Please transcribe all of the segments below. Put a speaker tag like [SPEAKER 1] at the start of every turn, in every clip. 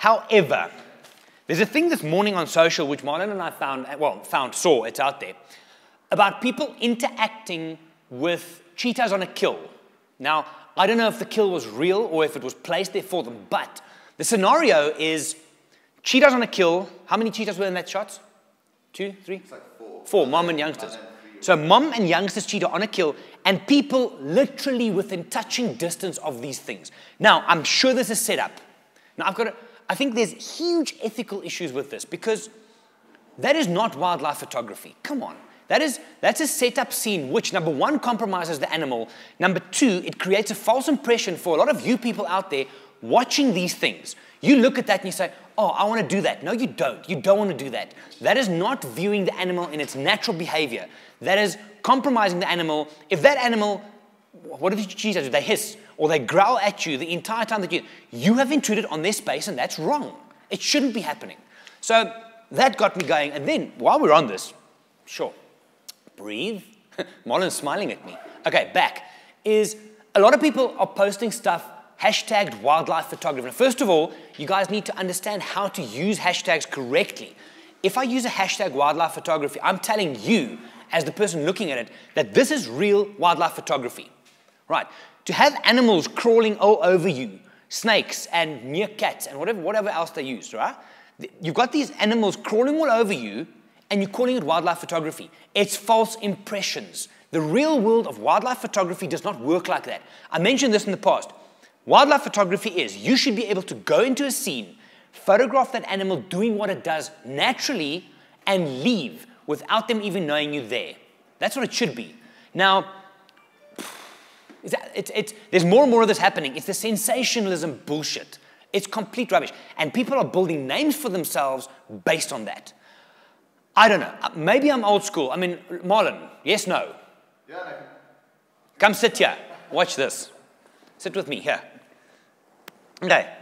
[SPEAKER 1] However, there's a thing this morning on social which Marlon and I found, well, found, saw, it's out there, about people interacting with cheetahs on a kill. Now, I don't know if the kill was real or if it was placed there for them, but the scenario is cheetahs on a kill. How many cheetahs were in that shot? Two, three?
[SPEAKER 2] Like four.
[SPEAKER 1] Four, mom and youngsters. So mom and youngsters cheetah on a kill, and people literally within touching distance of these things. Now, I'm sure this is set up. Now, I've got to, I think there's huge ethical issues with this because that is not wildlife photography. Come on. That is, that's a set-up scene which, number one, compromises the animal. Number two, it creates a false impression for a lot of you people out there watching these things. You look at that and you say, oh, I want to do that. No, you don't. You don't want to do that. That is not viewing the animal in its natural behavior. That is compromising the animal. If that animal, what you choose do? They hiss or they growl at you the entire time that you, you have intruded on their space and that's wrong. It shouldn't be happening. So that got me going. And then while we're on this, sure, breathe. Marlon's smiling at me. Okay, back. Is a lot of people are posting stuff hashtagged wildlife photography. First of all, you guys need to understand how to use hashtags correctly. If I use a hashtag wildlife photography, I'm telling you, as the person looking at it, that this is real wildlife photography. Right? To have animals crawling all over you, snakes and meerkats and whatever, whatever else they use, right? You've got these animals crawling all over you, and you're calling it wildlife photography. It's false impressions. The real world of wildlife photography does not work like that. I mentioned this in the past. Wildlife photography is you should be able to go into a scene, photograph that animal doing what it does naturally, and leave without them even knowing you're there. That's what it should be. Now, it's, there's more and more of this happening. It's the sensationalism bullshit. It's complete rubbish. And people are building names for themselves based on that. I don't know. Maybe I'm old school. I mean, Marlon, yes, no?
[SPEAKER 2] Yeah.
[SPEAKER 1] Come sit here. Watch this. Sit with me here. Okay.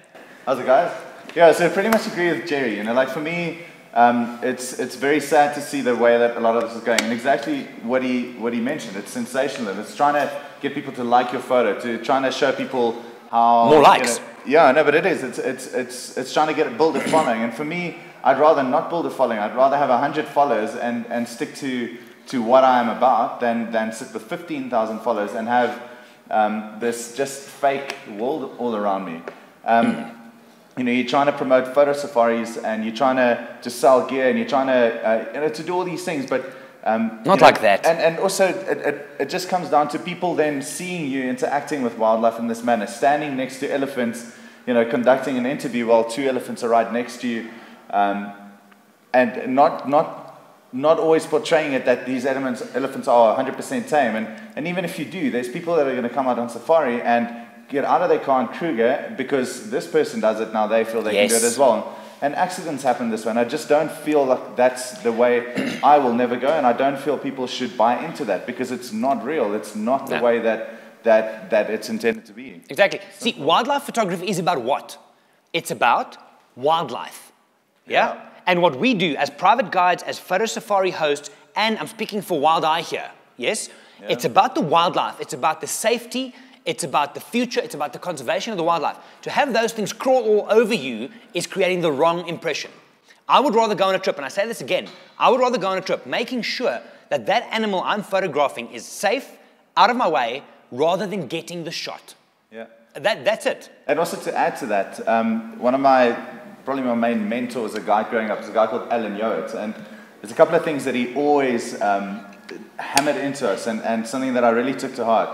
[SPEAKER 2] How's it, guys? Yeah, so I pretty much agree with Gerry. You know, like for me, um, it's it's very sad to see the way that a lot of this is going, and exactly what he what he mentioned. It's sensational. It's trying to get people to like your photo, to trying to show people how
[SPEAKER 1] more likes.
[SPEAKER 2] You know, yeah, no, but it is. It's it's it's it's trying to get build a following, and for me, I'd rather not build a following. I'd rather have 100 followers and, and stick to, to what I am about than, than sit with 15,000 followers and have um, this just fake world all around me. Um, you know, you're trying to promote photo safaris and you're trying to, to sell gear and you're trying to, uh, you know, to do all these things, but um,
[SPEAKER 1] Not
[SPEAKER 2] know,
[SPEAKER 1] like that.
[SPEAKER 2] And, and also, it, it, it just comes down to people then seeing you interacting with wildlife in this manner, standing next to elephants, you know, conducting an interview while two elephants are right next to you. Um, and not, not, not always portraying it that these elements, elephants are 100% tame. And, and even if you do, there's people that are going to come out on safari and get out of their car in Kruger because this person does it now, they feel they
[SPEAKER 1] yes.
[SPEAKER 2] can do it as well. And accidents happen this way. And I just don't feel like that's the way I will never go. And I don't feel people should buy into that because it's not real. It's not the
[SPEAKER 1] No.
[SPEAKER 2] way that, that, that it's intended to be.
[SPEAKER 1] Exactly. See, wildlife photography is about what? It's about wildlife. Yeah?
[SPEAKER 2] Yeah.
[SPEAKER 1] And what we do as private guides, as photo safari hosts, and I'm speaking for Wild Eye here, yes? Yeah. It's about the wildlife, it's about the safety, it's about the future, it's about the conservation of the wildlife. To have those things crawl all over you is creating the wrong impression. I would rather go on a trip, and I say this again, I would rather go on a trip making sure that that animal I'm photographing is safe, out of my way, rather than getting the shot.
[SPEAKER 2] Yeah.
[SPEAKER 1] That, that's it.
[SPEAKER 2] And also to add to that, um, one of my, probably my main mentors, a guy growing up, is a guy called Alan Yoet. And there's a couple of things that he always um, hammered into us and, and something that I really took to heart.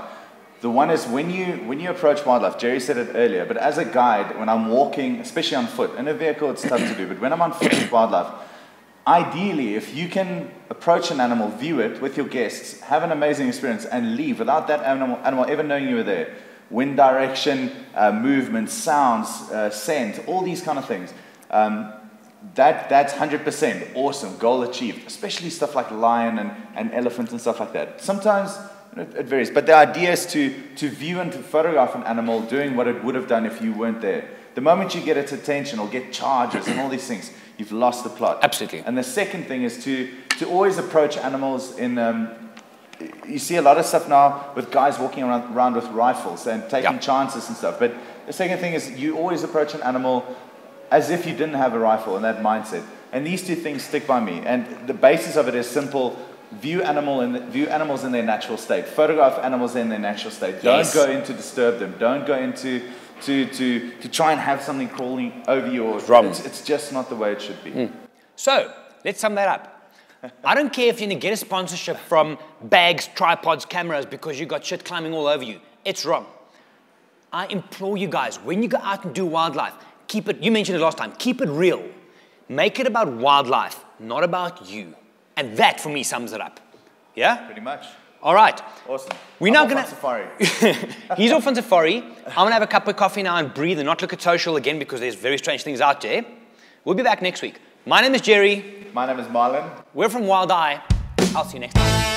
[SPEAKER 2] The one is when you, when you approach wildlife, Gerry said it earlier, but as a guide, when I'm walking, especially on foot, in a vehicle it's tough to do, but when I'm on foot with wildlife, ideally, if you can approach an animal, view it with your guests, have an amazing experience, and leave without that animal, animal ever knowing you were there, wind direction, uh, movement, sounds, uh, scent, all these kind of things. Um, that, that's 100% awesome, goal achieved, especially stuff like lion and, and elephant and stuff like that. Sometimes it, it varies, but the idea is to, to view and to photograph an animal doing what it would have done if you weren't there. The moment you get its attention or get charges and all these things, you've lost the plot.
[SPEAKER 1] Absolutely.
[SPEAKER 2] And the second thing is to, to always approach animals in. Um, you see a lot of stuff now with guys walking around, around with rifles and taking
[SPEAKER 1] Yeah.
[SPEAKER 2] chances and stuff. But the second thing is you always approach an animal as if you didn't have a rifle and that mindset. And these two things stick by me. And the basis of it is simple. View, animal in, view animals in their natural state. Photograph animals in their natural state.
[SPEAKER 1] Yes.
[SPEAKER 2] Don't go in to disturb them. Don't go into to, to, to try and have something crawling over you. Or,
[SPEAKER 1] wrong.
[SPEAKER 2] It's, it's just not the way it should be. Hmm.
[SPEAKER 1] So let's sum that up. I don't care if you're gonna get a sponsorship from bags, tripods, cameras because you got shit climbing all over you. It's wrong. I implore you guys, when you go out and do wildlife, keep it, you mentioned it last time, keep it real. Make it about wildlife, not about you. And that for me sums it up. Yeah?
[SPEAKER 2] Pretty much.
[SPEAKER 1] All right.
[SPEAKER 2] Awesome.
[SPEAKER 1] We're
[SPEAKER 2] I'm
[SPEAKER 1] now gonna-
[SPEAKER 2] safari.
[SPEAKER 1] He's off on safari. I'm gonna have a cup of coffee now and breathe and not look at social again because there's very strange things out there. We'll be back next week. My name is Gerry.
[SPEAKER 2] My name is Marlon.
[SPEAKER 1] We're from Wild Eye. I'll see you next time.